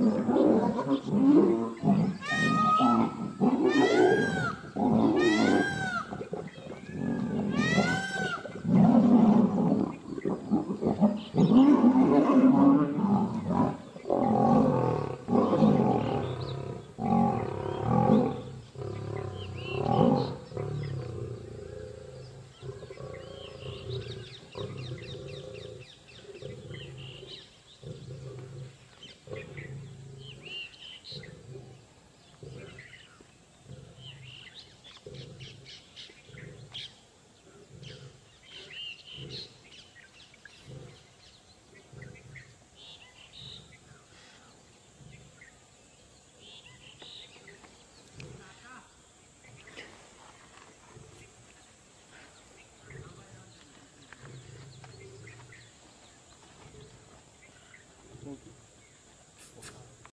えっ?